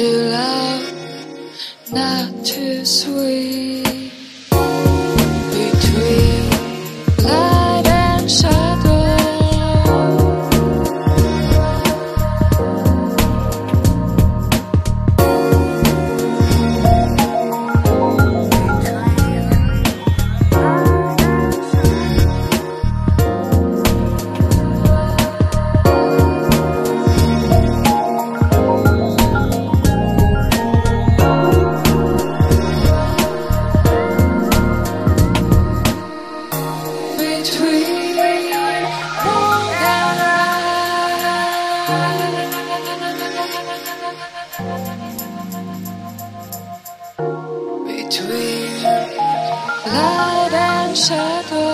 To love, now. Shadow.